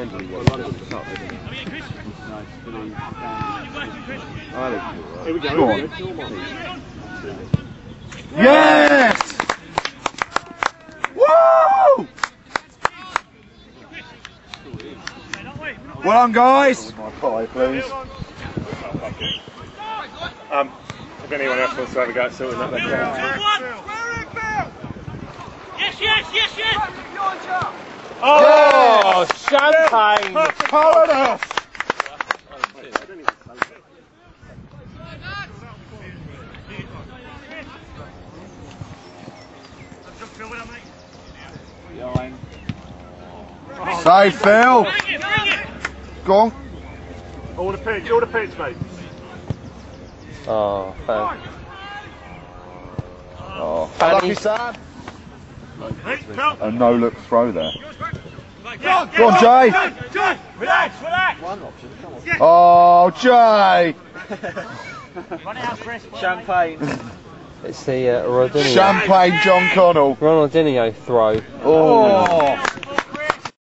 handle you. Here we go. Go here on. we go. Yes! Woo! Well done, guys. My pie, please. Um, if anyone else wants to have a go at sorting that, they can. Yes, yes, yes, yes! Oh, champagne! Paradise. Save, Phil. Bring it, bring it! Go on. All the pitch, all the pitch, mate. Oh, fan. Oh, Fanny. Sam. Hey, A no-look throw there. Go Go on, Jay. Jay! Relax, relax! Oh, Jay. Run it out, Chris. Champagne. It's the uh, Ronaldinho. Champagne John Connell. Ronaldinho throw. Oh.